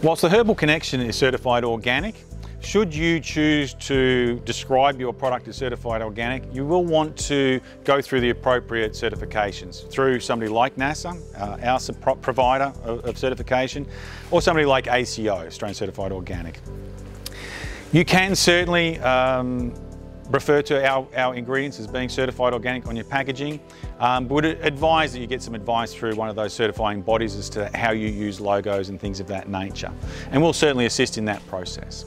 Whilst the Herbal Connection is certified organic, should you choose to describe your product as certified organic, you will want to go through the appropriate certifications through somebody like NASAA, uh, our provider of, of certification, or somebody like ACO, Australian Certified Organic. You can certainly um, refer to our, our ingredients as being certified organic on your packaging, um, would advise that you get some advice through one of those certifying bodies as to how you use logos and things of that nature. And we'll certainly assist in that process.